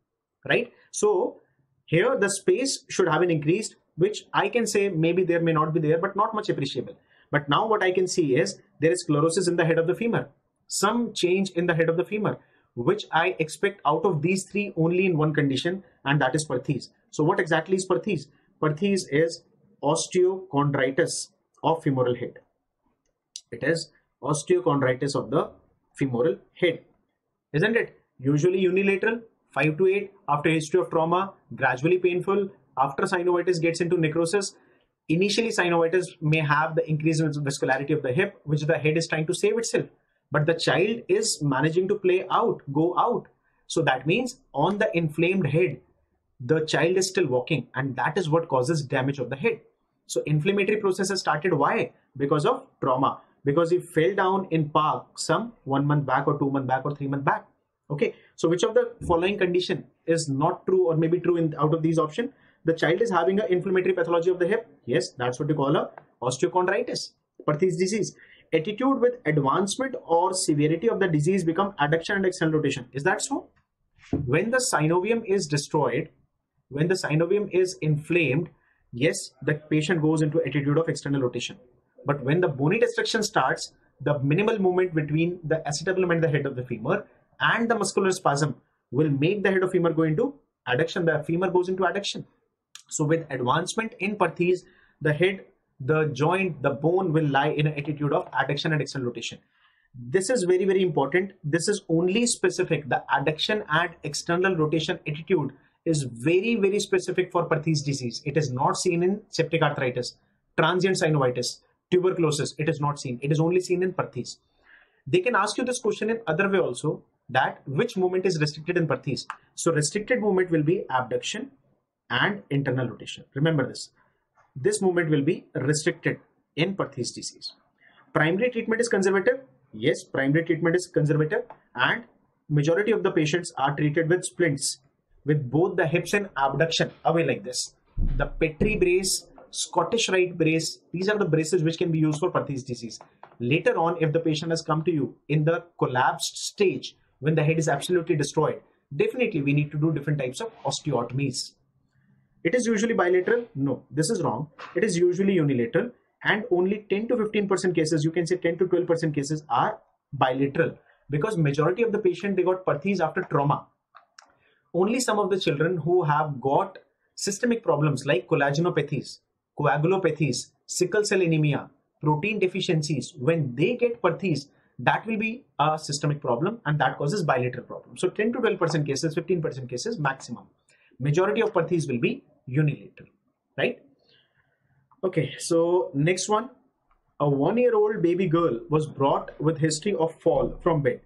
right? So here the space should have been increased, which I can say maybe there may not be there, but not much appreciable. But now what I can see is there is sclerosis in the head of the femur, some change in the head of the femur, which I expect out of these three only in one condition, and that is Perthes. So what exactly is Perthes? Perthes is osteochondritis of femoral head. It is osteochondritis of the femoral head. Isn't it? Usually unilateral, 5 to 8 after history of trauma, gradually painful. After synovitis gets into necrosis, initially synovitis may have the increase in vascularity of the hip, which the head is trying to save itself. but the child is managing to play out, go out. So that means on the inflamed head, the child is still walking, and that is what causes damage of the head. So inflammatory processes started. Why? Because of trauma. Because he fell down in park some one month back or two month back or three month back. Okay. So which of the following condition is not true or maybe true in out of these option? The child is having an inflammatory pathology of the hip. Yes, that's what you call a osteochondritis, Perthes disease. Attitude with advancement or severity of the disease become adduction and external rotation. Is that so? When the synovium is destroyed, when the synovium is inflamed, yes, the patient goes into attitude of external rotation. But when the bony destruction starts, the minimal movement between the acetabulum and the head of the femur and the muscular spasm will make the head of femur go into adduction. The femur goes into adduction. So with advancement in Perthes, the head, the joint, the bone will lie in an attitude of adduction and external rotation. This is very, very important. This is only specific. The adduction and external rotation attitude is very, very specific for Perthes disease. It is not seen in septic arthritis, transient synovitis, tuberculosis. It is not seen. It is only seen in Perthes. They can ask you this question in other way also that which movement is restricted in Perthes. So restricted movement will be abduction and internal rotation. Remember this. This movement will be restricted in Perthes disease. Primary treatment is conservative. Yes, primary treatment is conservative and majority of the patients are treated with splints with both the hips and abduction away like this. The Petrie brace, Scottish Rite brace, these are the braces which can be used for Perthes disease. Later on, if the patient has come to you in the collapsed stage, when the head is absolutely destroyed, definitely we need to do different types of osteotomies. It is usually bilateral. No, this is wrong. It is usually unilateral and only 10 to 15% cases, you can say 10 to 12% cases are bilateral because majority of the patient, they got Perthes after trauma only some of the children who have got systemic problems like collagenopathies, coagulopathies, sickle cell anemia, protein deficiencies, when they get Perthes, that will be a systemic problem and that causes bilateral problem. So 10 to 12% cases, 15% cases maximum. Majority of Perthes will be unilateral, right? Okay, so next one. A one-year-old baby girl was brought with history of fall from bed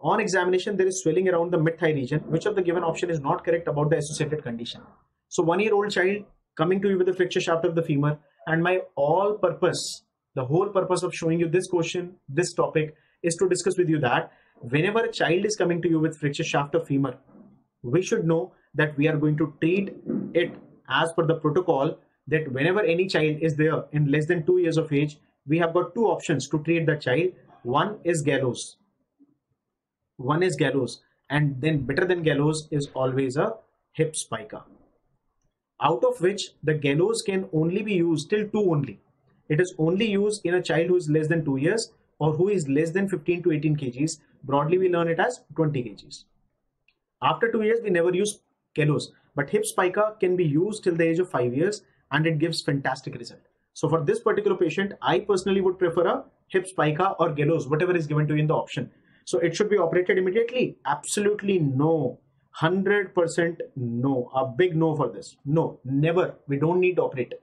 on examination there is swelling around the mid-thigh region which of the given option is not correct about the associated condition. So one year old child coming to you with a fracture shaft of the femur and my all purpose the whole purpose of showing you this question this topic is to discuss with you that whenever a child is coming to you with fracture shaft of femur we should know that we are going to treat it as per the protocol that whenever any child is there in less than 2 years of age we have got two options to treat the child. One is gallows one is gallows and then better than gallows is always a hip spica. Out of which the gallows can only be used till 2 only. It is only used in a child who is less than 2 years or who is less than 15 to 18 kgs. Broadly we learn it as 20 kgs. After 2 years we never use gallows but hip spica can be used till the age of 5 years and it gives fantastic result. So for this particular patient i personally would prefer a hip spica or gallows whatever is given to you in the option so it should be operated immediately? Absolutely no. 100% no. A big no for this. No, never. We don't need to operate.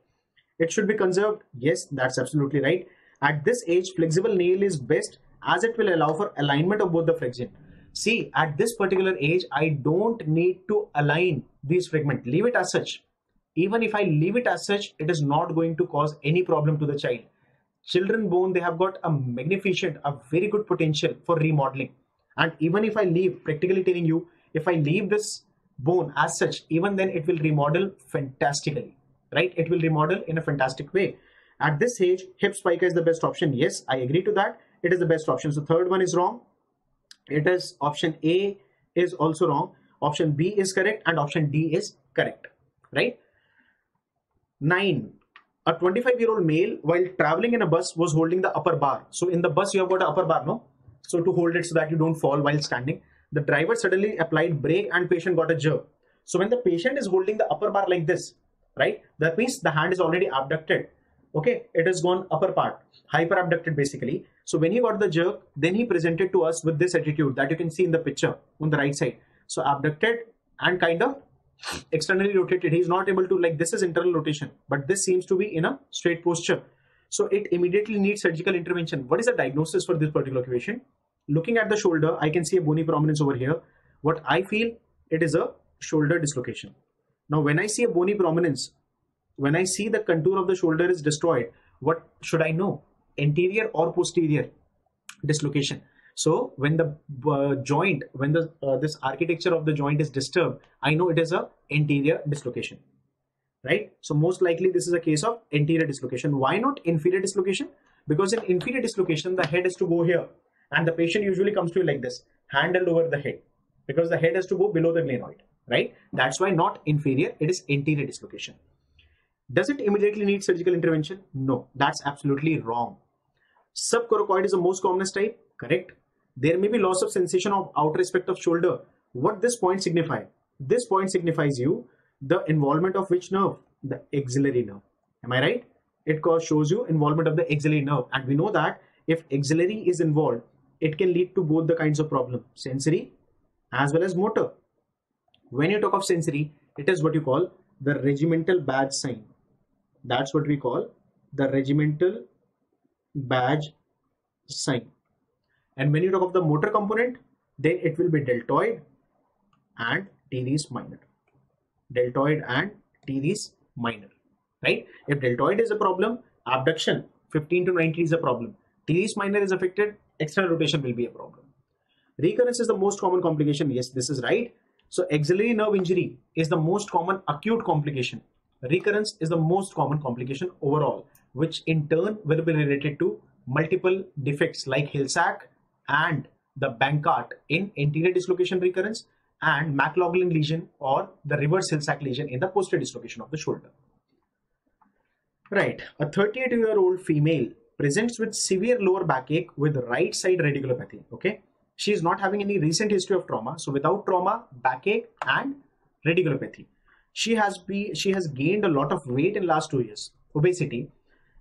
It should be conserved. Yes, that's absolutely right. At this age, flexible nail is best as it will allow for alignment of both the flexion. See, at this particular age, I don't need to align these fragments. Leave it as such. Even if I leave it as such, it is not going to cause any problem to the child children bone they have got a magnificent a very good potential for remodeling. And even if i leave practically telling you if i leave this bone as such even then it will remodel fantastically right? It will remodel in a fantastic way. At this age hip spica is the best option. Yes i agree to that. It is the best option. So third one is wrong. It is option a is also wrong. Option b is correct and option d is correct right? 9 a 25 year old male while traveling in a bus was holding the upper bar. So in the bus you have got an upper bar no? So to hold it so that you don't fall while standing. The driver suddenly applied brake and patient got a jerk. So when the patient is holding the upper bar like this right that means the hand is already abducted. Okay? It has gone upper part hyper abducted basically. So when he got the jerk then he presented to us with this attitude that you can see in the picture on the right side. So abducted and kind of externally rotated he's not able to like this is internal rotation but this seems to be in a straight posture so it immediately needs surgical intervention what is the diagnosis for this particular patient looking at the shoulder, I can see a bony prominence over here. What I feel, it is a shoulder dislocation. Now, when I see a bony prominence, when I see the contour of the shoulder is destroyed, what should I know? Anterior or posterior dislocation. So when the uh, joint, when the uh, this architecture of the joint is disturbed, I know it is a anterior dislocation, right? So most likely this is a case of anterior dislocation. Why not inferior dislocation? Because in inferior dislocation, the head is to go here, and the patient usually comes to you like this, handled over the head, because the head has to go below the glenoid, right? That's why not inferior, it is anterior dislocation. Does it immediately need surgical intervention? No, that's absolutely wrong. Subcoracoid is the most commonest type, correct? There may be loss of sensation of outer aspect of shoulder. What this point signify? This point signifies you the involvement of which nerve? The axillary nerve. Am I right? It shows you involvement of the axillary nerve. And we know that if axillary is involved, it can lead to both the kinds of problem, sensory as well as motor. When you talk of sensory, it is what you call the regimental badge sign. That's what we call the regimental badge sign. And when you talk of the motor component, then it will be deltoid and teres minor. Deltoid and teres minor, right? If deltoid is a problem, abduction 15 to 90 is a problem. Teres minor is affected, external rotation will be a problem. Recurrence is the most common complication. Yes, this is right. So axillary nerve injury is the most common acute complication. Recurrence is the most common complication overall, which in turn will be related to multiple defects like Hill-Sachs, and the Bankart in anterior dislocation recurrence and McLaughlin lesion or the reverse Hill-Sachs lesion in the posterior dislocation of the shoulder. Right, a 38 year old female presents with severe lower backache with right side radiculopathy. Okay, she is not having any recent history of trauma, so without trauma, backache and radiculopathy. She has be she has gained a lot of weight in last two years, obesity,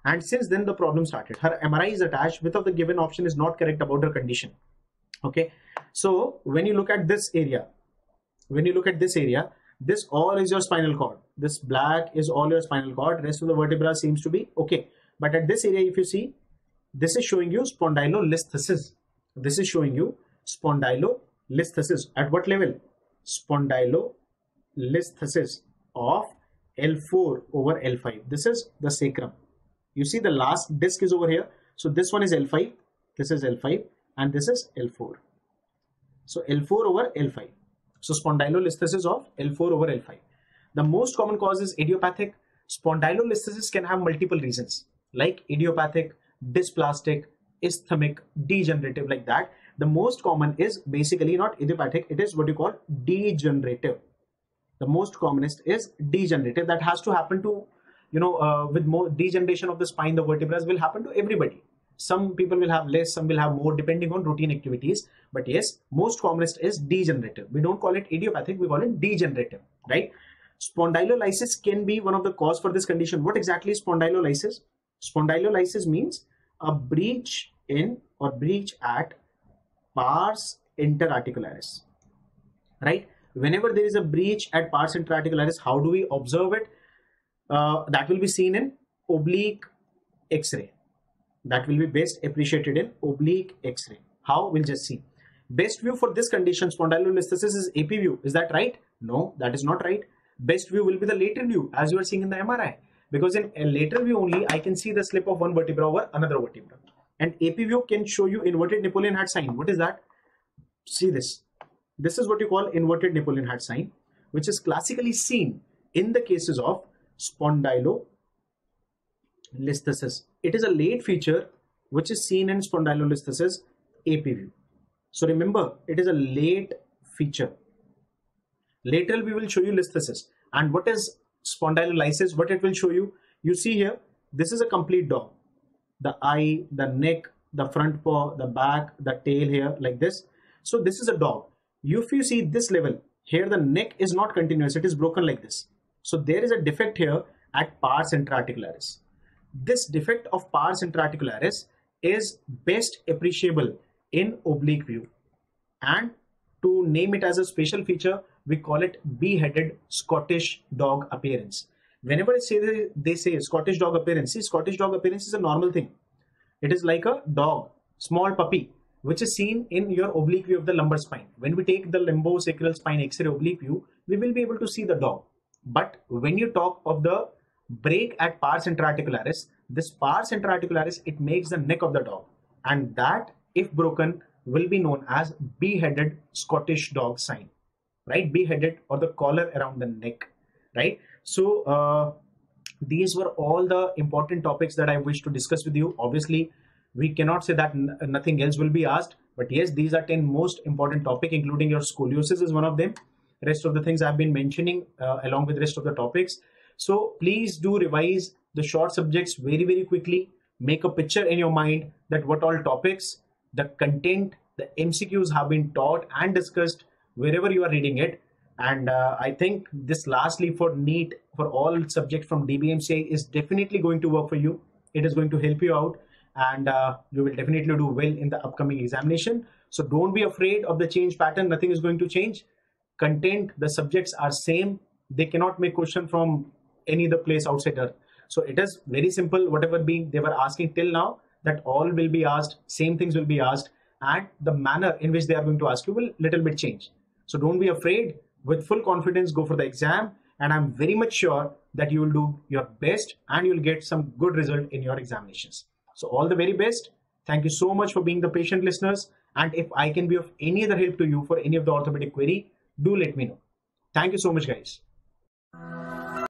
and since then the problem started. Her mri is attached width of the given option is not correct about her condition. Okay? So when you look at this area when you look at this area this all is your spinal cord. This black is all your spinal cord. Rest of the vertebra seems to be okay. But at this area if you see this is showing you spondylolisthesis. This is showing you spondylolisthesis. At what level? Spondylolisthesis of L4 over L5 this is the sacrum you see the last disc is over here. So this one is L5 this is L5 and this is L4 so L4 over L5 so spondylolisthesis of L4 over L5 the most common cause is idiopathic. Spondylolisthesis can have multiple reasons like idiopathic dysplastic isthmic, degenerative like that. The most common is basically not idiopathic it is what you call degenerative. The most commonest is degenerative. That has to happen to you know, uh, with more degeneration of the spine, the vertebrae will happen to everybody. Some people will have less, some will have more, depending on routine activities. But yes, most commonest is degenerative. We don't call it idiopathic, we call it degenerative, right? Spondylolysis can be one of the cause for this condition. What exactly is spondylolysis? Spondylolysis means a breach in or breach at pars interarticularis, right? Whenever there is a breach at pars interarticularis, how do we observe it? Uh, that will be seen in oblique x-ray. That will be best appreciated in oblique x-ray. How? We'll just see. Best view for this condition spondylolisthesis is ap view. Is that right? No that is not right. Best view will be the lateral view as you are seeing in the mri because in a lateral view only i can see the slip of one vertebra over another vertebra. And ap view can show you inverted napoleon hat sign. What is that? See this. This is what you call inverted napoleon hat sign which is classically seen in the cases of spondylolisthesis. It is a late feature which is seen in spondylolisthesis AP view. So remember, it is a late feature. Later we will show you listhesis. And what is spondylolysis? What it will show you? You see here, this is a complete dog. The eye, the neck, the front paw, the back, the tail here like this. So this is a dog. If you see this level, here the neck is not continuous, it is broken like this. So there is a defect here at pars intraarticularis. This defect of pars intraarticularis is best appreciable in oblique view. And to name it as a special feature, we call it beheaded Scottish dog appearance. Whenever I say they, they say Scottish dog appearance, see Scottish dog appearance is a normal thing. It is like a dog, small puppy, which is seen in your oblique view of the lumbar spine. When we take the lumbosacral spine X-ray oblique view, we will be able to see the dog. But when you talk of the break at pars intraarticularis, this pars intraarticularis, it makes the neck of the dog. And that, if broken, will be known as beheaded Scottish dog sign, right? Beheaded or the collar around the neck, right? So uh, these were all the important topics that I wish to discuss with you. Obviously, we cannot say that nothing else will be asked, but yes, these are 10 most important topic, including your scoliosis is one of them. Rest of the things I've been mentioning uh, along with rest of the topics. So please do revise the short subjects very, very quickly. Make a picture in your mind that what all topics, the content, the MCQs have been taught and discussed wherever you are reading it. And uh, i think this Last LEAP for NEET for all subjects from dbmci is definitely going to work for you. It is going to help you out and uh, you will definitely do well in the upcoming examination. So don't be afraid of the change pattern. Nothing is going to change content the subjects are same. They cannot make question from any other place outside earth. So it is very simple whatever being they were asking till now that all will be asked same things will be asked and the manner in which they are going to ask you will little bit change. So don't be afraid. With full confidence go for the exam and i'm very much sure that you will do your best and you'll get some good result in your examinations. So all the very best. Thank you so much for being the patient listeners. And if i can be of any other help to you for any of the orthopedic query do let me know. Thank you so much guys